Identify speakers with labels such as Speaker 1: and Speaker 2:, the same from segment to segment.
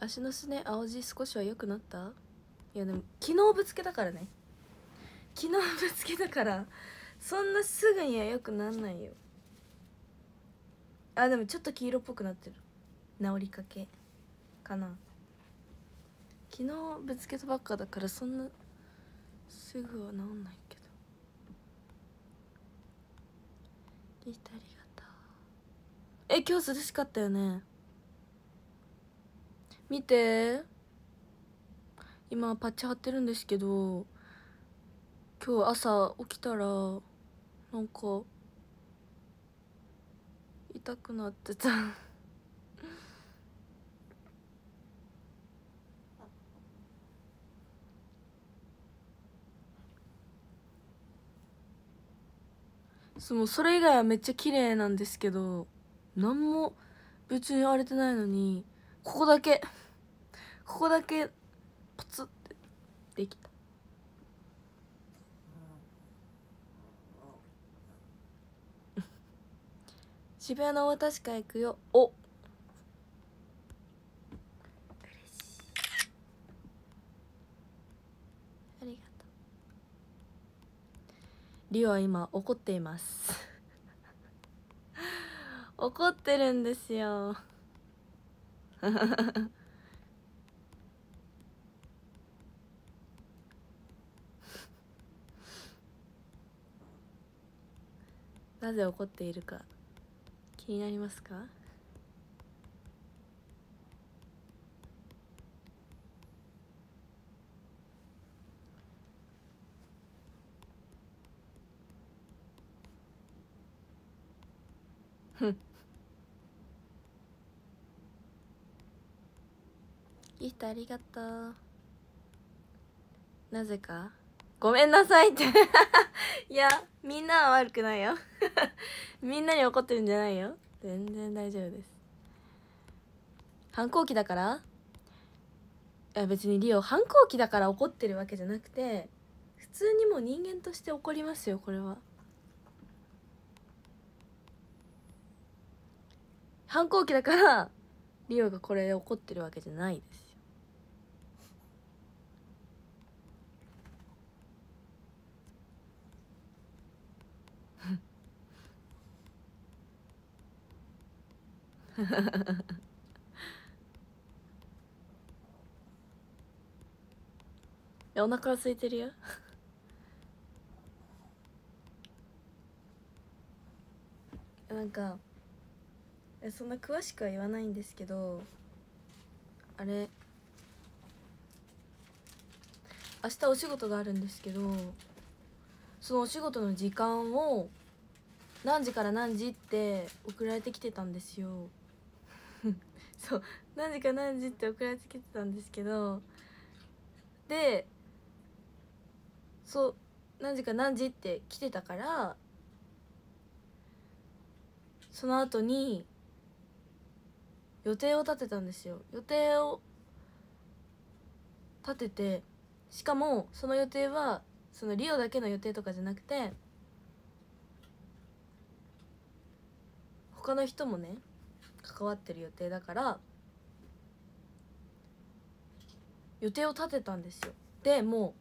Speaker 1: 足のすね青字少しは良くなった？いやでも昨日ぶつけたからね。昨日ぶつけたからそんなすぐには良くなんないよ。あでもちょっと黄色っぽくなってる。治りかけ。かな。昨日ぶつけたばっかだからそんなすぐは治んないけど。ギターありがとう。え今日涼しかったよね。見て。今パッチ貼ってるんですけど今日朝起きたらなんか痛くなってた。そうそれ以外はめっちゃ綺麗なんですけど何も別に荒れてないのにここだけここだけポツってできた。渋谷の私か行くよ。お。嬉しい。ありがとう。リオは今怒っています。怒ってるんですよ なぜ怒っているか気になりますか？ふん。ギフトありがとう。なぜか？ごめんなさいって。いやみんなは悪くないよ。みんなに怒ってるんじゃないよ。全然大丈夫です。反抗期だから？いや別にリオ反抗期だから怒ってるわけじゃなくて普通にもう人間として怒りますよこれは。反抗期だからリオがこれで怒ってるわけじゃないです。お腹空いてるよ。なんかそんな詳しくは言わないんですけどあれ。明日お仕事があるんですけどそのお仕事の時間を何時から何時って送られてきてたんですよ。そう何時か何時って送られてきてたんですけどでそう何時か何時って来てたからその後に予定を立てたんですよ。予定を立ててしかもその予定はそのリオだけの予定とかじゃなくて他の人もね関わってる予定だから予定を立てたんですよ。でもう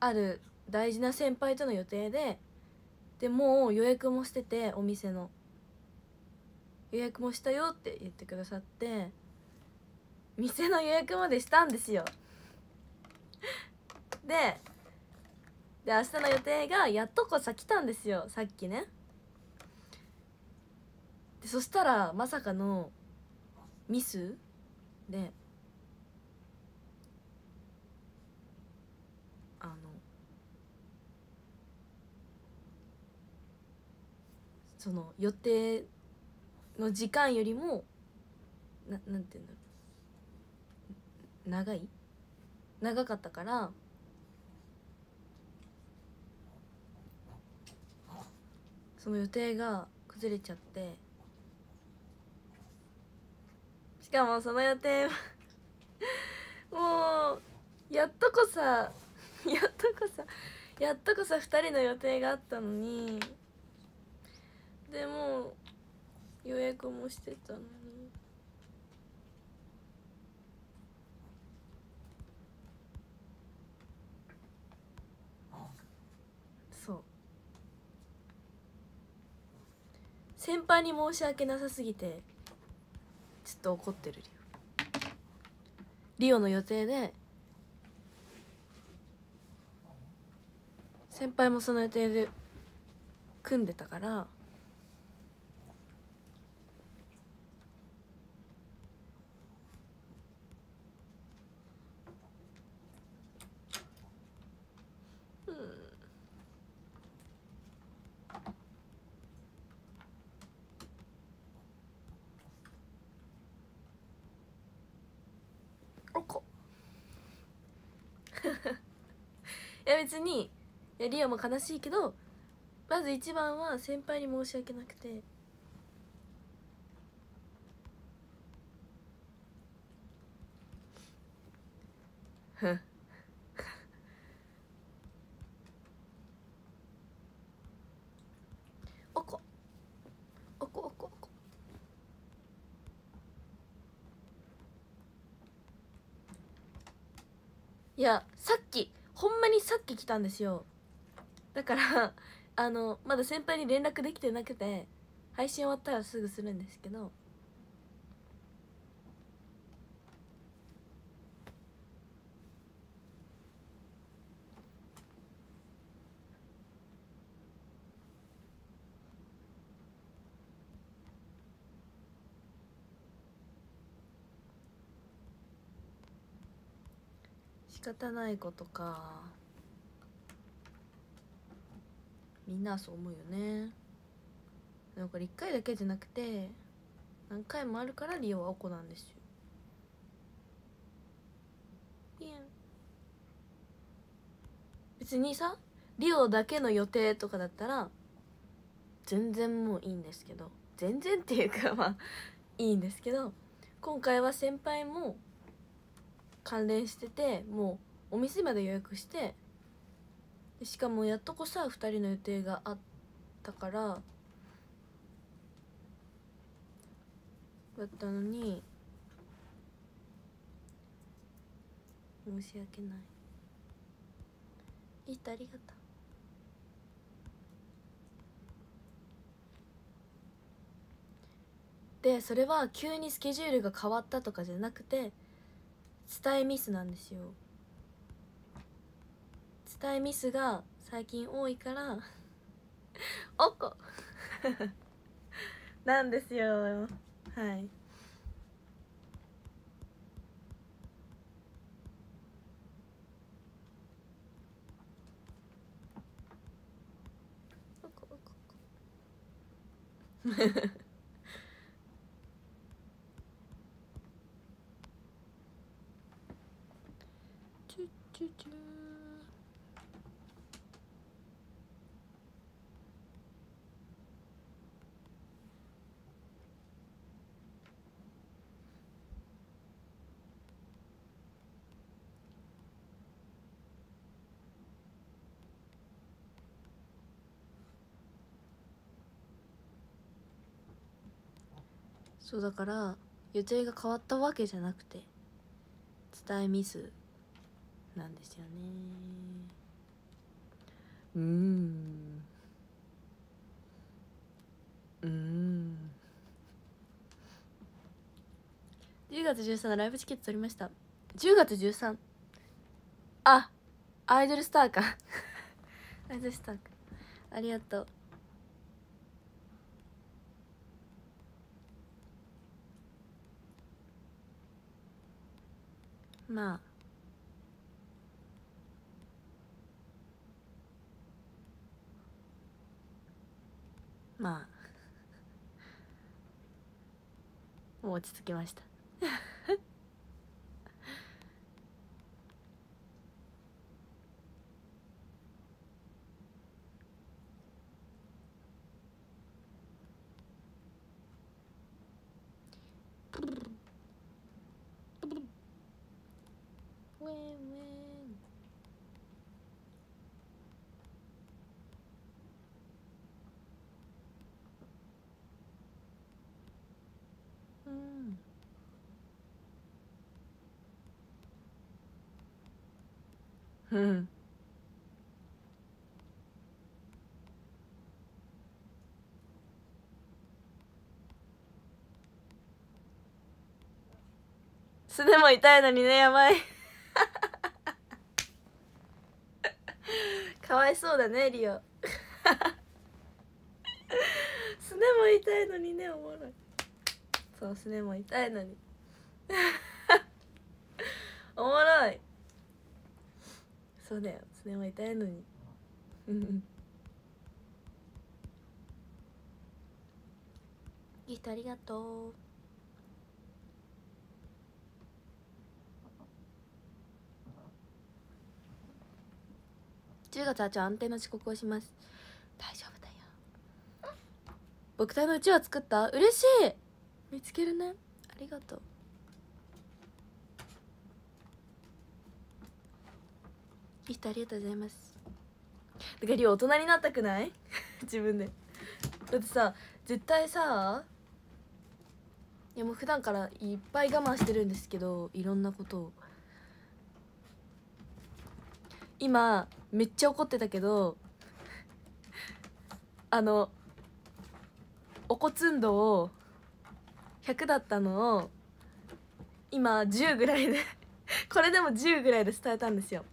Speaker 1: ある大事な先輩との予定ででもう予約もしててお店の。予約もしたよって言ってくださって店の予約までしたんですよ。でで明日の予定がやっとこさ来たんですよさっきね。でそしたらまさかのミス？であのその予定の時間よりもななんて言うんだろう。長い？長かったからその予定が崩れちゃってかもその予定はもうやっとこさ やっとこさやっとこさ2人の予定があったのにでも予約もしてたのに。そう。先輩に申し訳なさすぎて。ずっと怒ってるリオリオの予定で先輩もその予定で組んでたからおこいや別にいやリオも悲しいけどまず一番は先輩に申し訳なくて。ふん。おこ。おこおこおこ。いやさっきほんまにさっき来たんですよ。だからあのまだ先輩に連絡できてなくて配信終わったらすぐするんですけど。仕方ないことか。みんなそう思うよね。でもこれ1回だけじゃなくて何回もあるからリオはおこなんですよ。ピン。別にさリオだけの予定とかだったら全然もういいんですけど。全然っていうかまあいいんですけど。今回は先輩も関連しててもうお店まで予約してしかもやっとこさ2人の予定があったからだったのに申し訳ない。いいとありがとう。でそれは急にスケジュールが変わったとかじゃなくて伝えミスなんですよ。伝えミスが最近多いから おっこ。なんですよ。はいおこおこおこチュチュそうだから予定が変わったわけじゃなくて伝えミス。なんですよね。うーん。うーん。10月13ライブチケット取りました。10月13あアイドルスターか。アイドルスターか。ありがとう。まあまあもう落ち着きました。うん。すねも痛いのにねやばい。かわいそうだねリオ。すねも痛いのにねおもろい。そうすねも痛いのに。おもろい。そうだよ。すねも痛いのに。うんギフトありがとう。10月8日安定の遅刻をします。大丈夫だよ。僕体のうちは作った？嬉しい。見つけるね。ありがとうギフトありがとうございます。だからり大人になったくない？自分で。だってさ絶対さいやもう普段からいっぱい我慢してるんですけどいろんなことを。今めっちゃ怒ってたけどあのおこつんどを100だったのを今10ぐらいでこれでも10ぐらいで伝えたんですよ。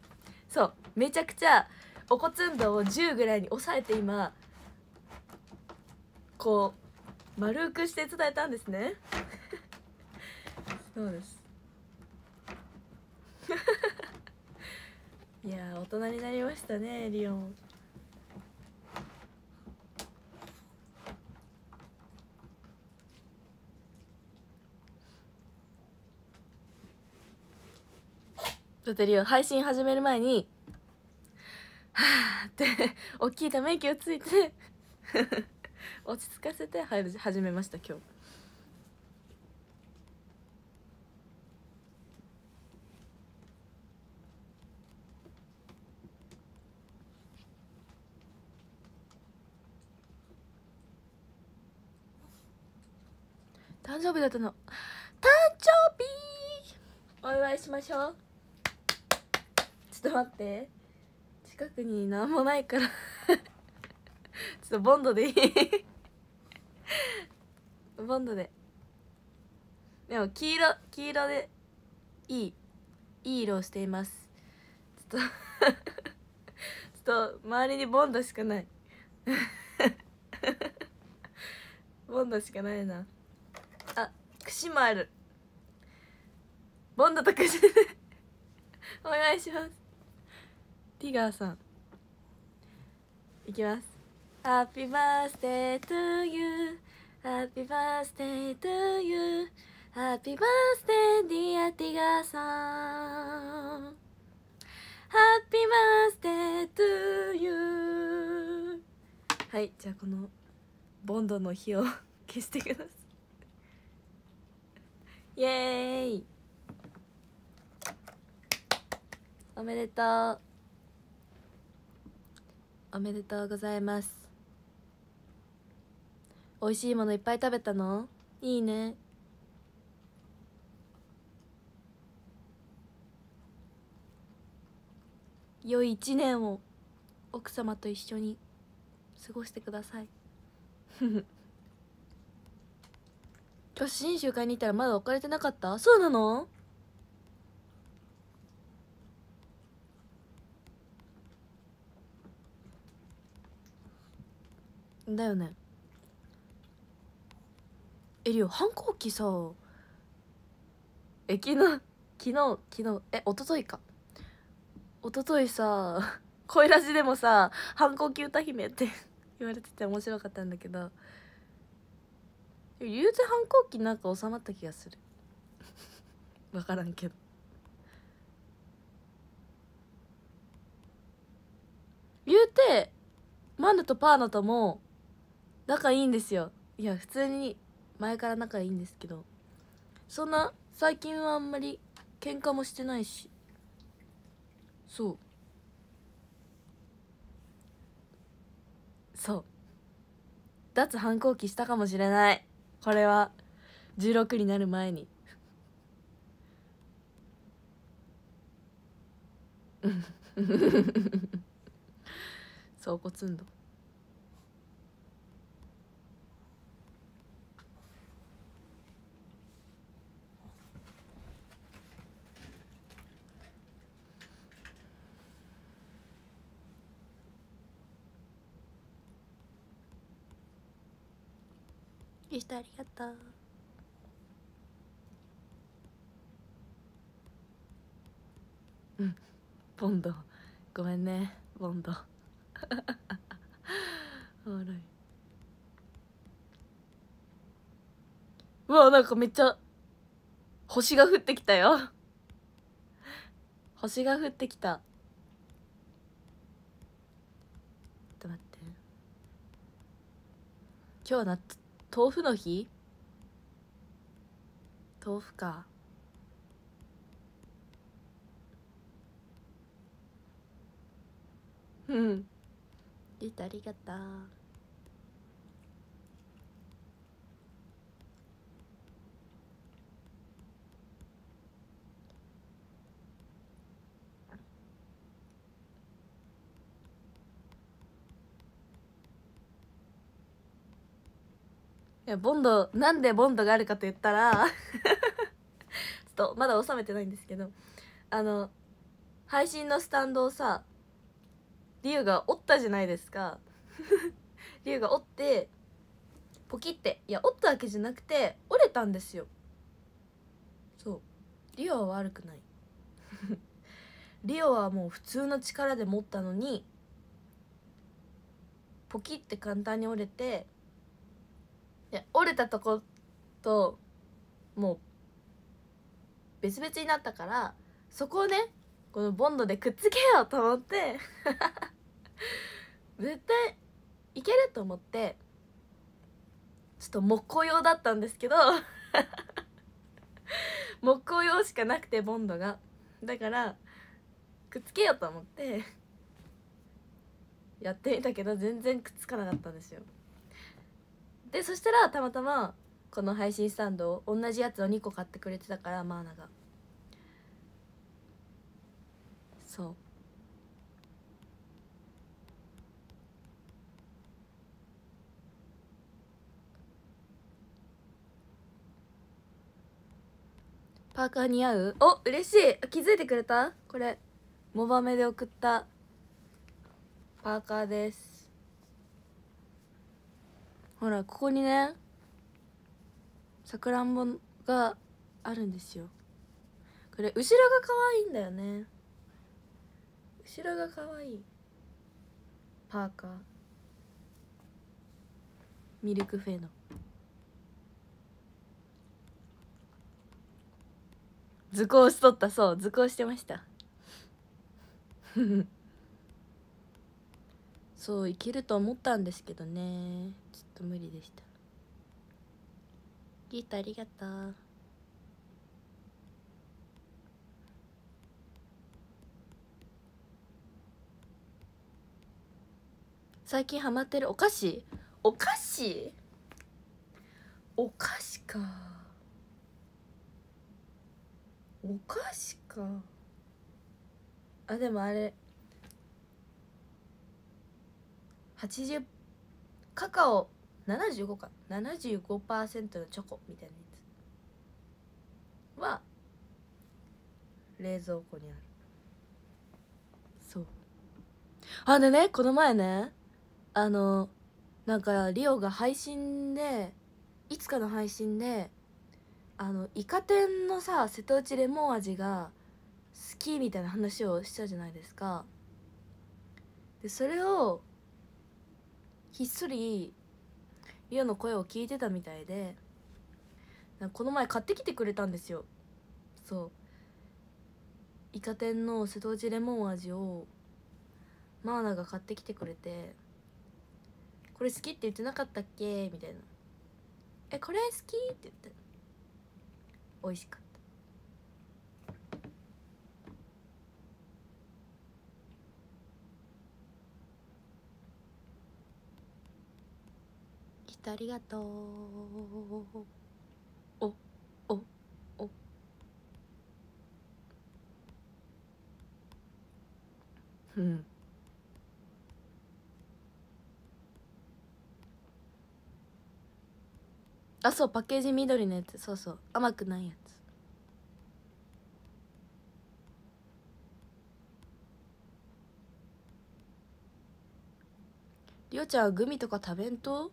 Speaker 1: そうめちゃくちゃお骨運動を10ぐらいに抑えて今こう丸くして伝えたんですね。そうです。いや大人になりましたねリオン。だってリオン配信始める前に「はあ」って大きいため息をついて落ち着かせて始めました今日誕生日だったの誕生日お祝いしましょうちょっと待って。近くに何もないから。ちょっとボンドでいい。ボンドで。でも黄色黄色でいい。いい色をしています。ちょっと。ちょっと周りにボンドしかない。ボンドしかないな。あ串もある。ボンドと串。お願いします。ティガーさんいきます Happy birthday to you Happy birthday to you Happy birthday dear ティガーさん Happy birthday to you はいじゃあこのボンドの火を消してくださいイエーイおめでとうおめでとうございます。美味しいものいっぱい食べたの？いいね。良い一年を奥様と一緒に過ごしてください。今日新州買いに行ったらまだ置かれてなかった？そうなの？だよね。えりょ反抗期さ。え昨日昨日昨日え一昨日か。一昨日さ 声ラジでもさ反抗期歌姫って 言われてて面白かったんだけど。言うて反抗期なんか収まった気がする。分からんけど。言うてマンダとパーナとも仲いいんですよ。いや普通に前から仲いいんですけど。そんな最近はあんまり喧嘩もしてないし。そう。そう。脱反抗期したかもしれない。これは。16になる前に。そうこつんど。ギしてありがとう。うん。ボンド。ごめんね。ボンド。おもろい。うわなんかめっちゃ星が降ってきたよ。星が降ってきた。ちょっと待って。今日はな豆腐の日？豆腐か。うん。リタありがとう。いやボンドなんでボンドがあるかと言ったら ちょっとまだ収めてないんですけどあの配信のスタンドをさリュウが折ったじゃないですか。リュウが折ってポキっていや折ったわけじゃなくて折れたんですよ。そう。リオは悪くない。リオはもう普通の力で持ったのにポキって簡単に折れていや折れたとこともう別々になったからそこをねこのボンドでくっつけようと思って 絶対いけると思ってちょっと木工用だったんですけど 木工用しかなくてボンドが。だからくっつけようと思ってやってみたけど全然くっつかなかったんですよ。でそしたらたまたまこの配信スタンドを同じやつを2個買ってくれてたからマーナが。そう。パーカー似合う？お嬉しい。気づいてくれた？これモバメで送ったパーカーです。ほらここにねさくらんぼがあるんですよ。これ後ろが可愛いんだよね。後ろが可愛い。パーカー。ミルクフェの図工しとった。そう図工してました。そういけると思ったんですけどね。ちょっと無理でした。ギータありがとう。最近ハマってるお菓子？お菓子？お菓子か。お菓子か。あでもあれ。80カカオ75か75%のチョコみたいなやつは冷蔵庫にある。そう。あでねこの前ねあのなんかリオが配信でいつかの配信であのイカ天のさ瀬戸内レモン味が好きみたいな話をしたじゃないですか。でそれをひっそりリオの声を聞いてたみたいでこの前買ってきてくれたんですよ。そう。イカ天の瀬戸内レモン味をマーナが買ってきてくれて「これ好きって言ってなかったっけ?」みたいな「えこれ好き?」って言って。美味しかった。ありがとう。おおお。うん。あそうパッケージ緑のやつ。そうそう。甘くないやつ。りおちゃんはグミとか食べんと？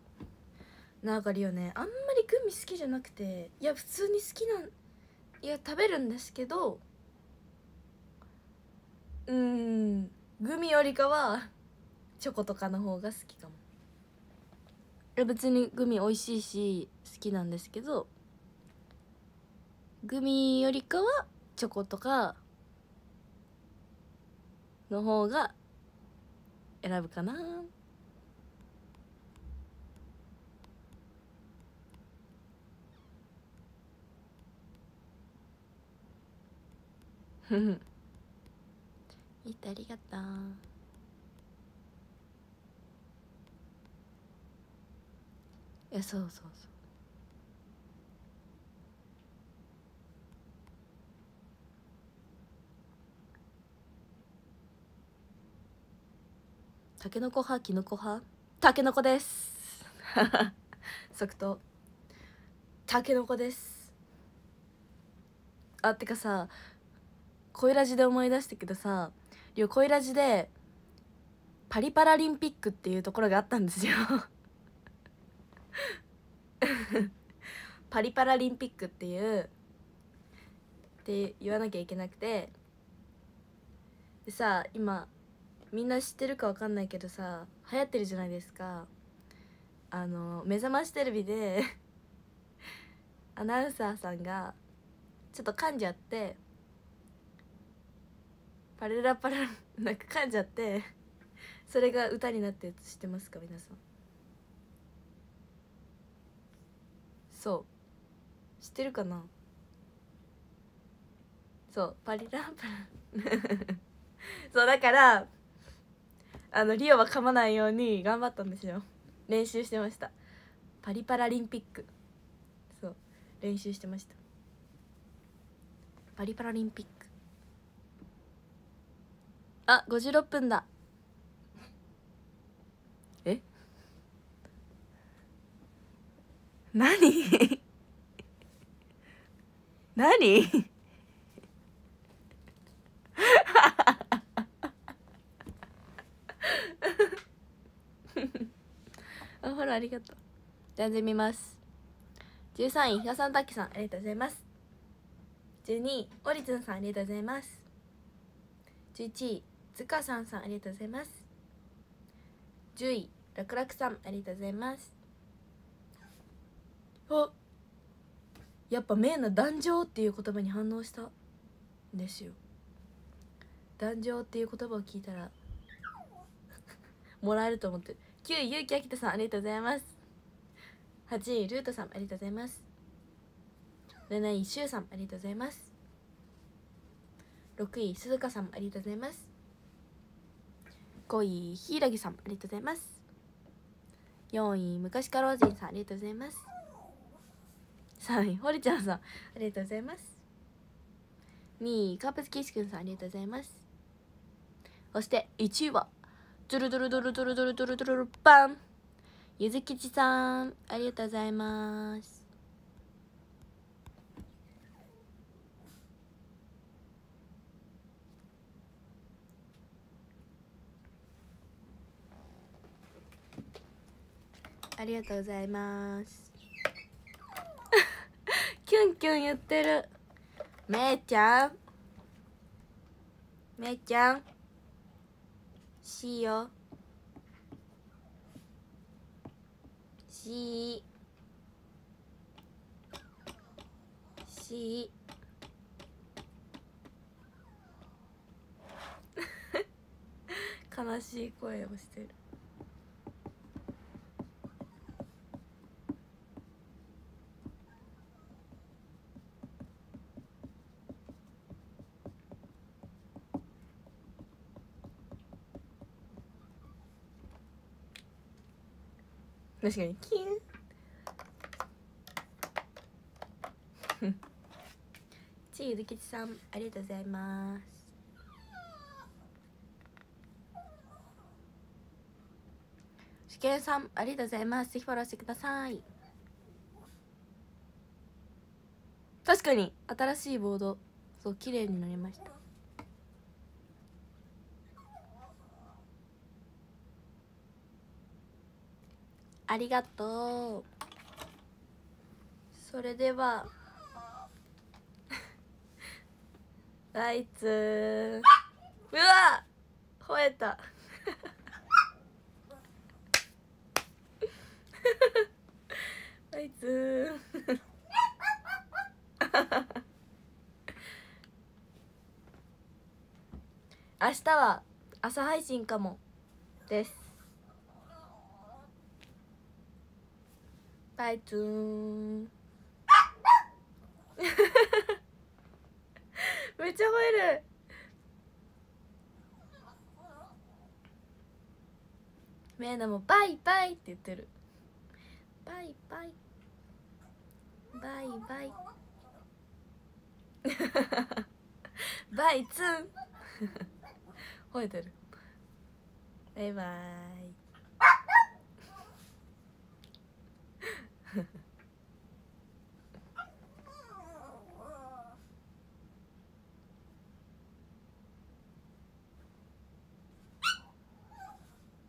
Speaker 1: なんかりおね。あんまりグミ好きじゃなくていや普通に好きなんいや食べるんですけどうんグミよりかはチョコとかの方が好きかも。いや別にグミ美味しいし好きなんですけどグミよりかはチョコとかの方が選ぶかな。いってありがとういやそうそうそう。たけのこ派？きのこ派？たけのこです。即答。たけのこです。あってかさ恋ラジで思い出したけどさりょ恋ラジでパリパラリンピックっていうところがあったんですよ。パリパラリンピックっていうって言わなきゃいけなくて。でさ今みんな知ってるかわかんないけどさ流行ってるじゃないですか。あの目覚ましテレビでアナウンサーさんがちょっと噛んじゃってパレラパラ なんか噛んじゃってそれが歌になったやつ知ってますか皆さん？そう。知ってるかな？そうパリラパラ。そうだからあのリオは噛まないように頑張ったんですよ。練習してました。パリパラリンピック。そう練習してました。パリパラリンピック。あ56分だ。え？何？何？あフォローありがとう。全然見ます。13位比嘉さんたっきさんありがとうございます。12位オリツンさんありがとうございます。11位塚さんさんありがとうございます。10位楽々さんありがとうございます。あやっぱ名な壇上っていう言葉に反応した。んですよ。壇上っていう言葉を聞いたらもらえると思って。る9位ゆうきあきたさんありがとうございます。8位ルートさんありがとうございます。7位しゅうさんありがとうございます。6位すずかさんありがとうございます。5位ひいらぎさんありがとうございます。4位昔からおじいさんありがとうございます。3位ほりちゃんさんありがとうございます。2位カープスキースくんさんありがとうございます。そして1位はドゥルドゥルドゥルドゥルドゥルドゥルドゥルパンゆずきちさんありがとうございますありがとうございます。キュンキュン言ってる。めいちゃん。めいちゃん。しよ。しし 悲しい声をしてる確かに。キン。ちゆずきちさんありがとうございます。しけんさんありがとうございます。ぜひフォローしてください。確かに新しいボード。そう綺麗になりました。ありがとう。それでは。あいつうわ！吠えた。あいつ明日は朝配信かも。です。バイツーン。めっちゃ吠える。メイナもバイバイって言ってる。バイバイ。バイバイ。バイツン。吠えてる。バイバイ。